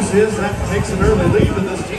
good is that takes an early lead in this team